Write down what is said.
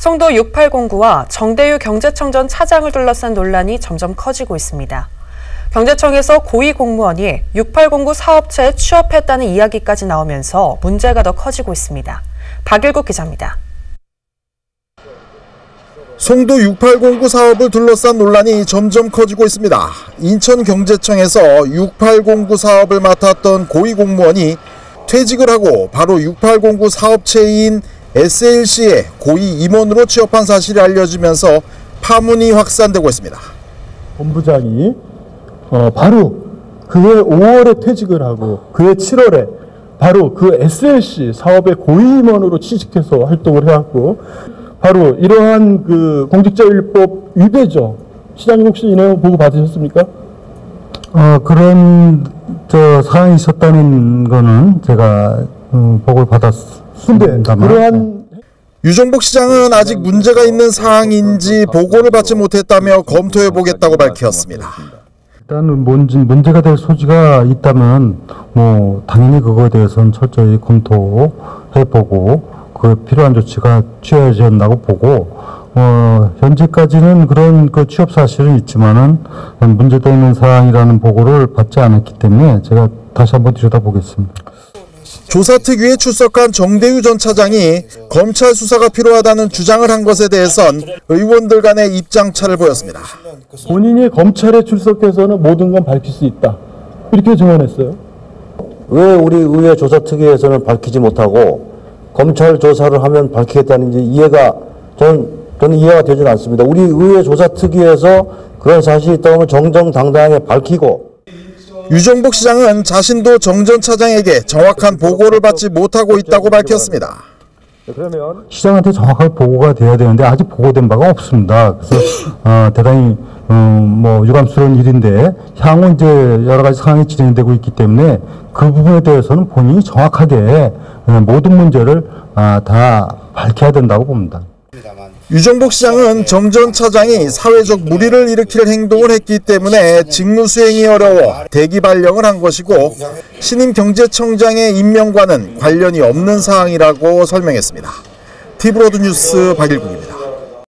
송도 6809와 정대유 경제청 전 차장을 둘러싼 논란이 점점 커지고 있습니다. 경제청에서 고위 공무원이 6809 사업체에 취업했다는 이야기까지 나오면서 문제가 더 커지고 있습니다. 박일국 기자입니다. 송도 6809 사업을 둘러싼 논란이 점점 커지고 있습니다. 인천경제청에서 6809 사업을 맡았던 고위 공무원이 퇴직을 하고 바로 6809 사업체인 SLC의 고위 임원으로 취업한 사실이 알려지면서 파문이 확산되고 있습니다. 본부장이 어, 바로 그해 5월에 퇴직을 하고 그해 7월에 바로 그 SLC 사업의 고위임원으로 취직해서 활동을 해왔고 바로 이러한 그 공직자일법 위배죠. 시장님 혹시 이 내용 보고 받으셨습니까? 어, 그런 저 사항이 있었다는 거는 제가 어, 보고를 근데 받았습니다 만 그러한 유정복 시장은 아직 문제가 있는 사항인지 보고를 받지 못했다며 검토해 보겠다고 밝혔습니다. 일단은 뭔지 문제가 될 소지가 있다면 뭐 당연히 그거에 대해서는 철저히 검토해 보고 그 필요한 조치가 취해야 된다고 보고 어 현재까지는 그런 그 취업 사실은 있지만은 문제되는 사항이라는 보고를 받지 않았기 때문에 제가 다시 한번 들여다보겠습니다. 조사 특위에 출석한 정대유 전 차장이 검찰 수사가 필요하다는 주장을 한 것에 대해선 의원들 간의 입장차를 보였습니다. 본인이 검찰에 출석해서는 모든 건 밝힐 수 있다. 이렇게 증언했어요. 왜 우리 의회 조사 특위에서는 밝히지 못하고 검찰 조사를 하면 밝히겠다는지 이해가 저는 저는 이해가 되질 않습니다. 우리 의회 조사 특위에서 그런 사실이 있다면 정정당당하게 밝히고 유정복 시장은 자신도 정전 차장에게 정확한 보고를 받지 못하고 있다고 밝혔습니다. 그러면 시장한테 정확하게 보고가 돼야 되는데 아직 보고된 바가 없습니다. 그래서 어, 대단히 음, 뭐 유감스러운 일인데 향후 이제 여러 가지 상황이 진행되고 있기 때문에 그 부분에 대해서는 본인이 정확하게 어, 모든 문제를 아, 다 밝혀야 된다고 봅니다. 유정복 시장은 정 전 차장이 사회적 무리를 일으킬 행동을 했기 때문에 직무 수행이 어려워 대기 발령을 한 것이고 신임 경제청장의 임명과는 관련이 없는 사항이라고 설명했습니다. 티브로드 뉴스 박일국입니다.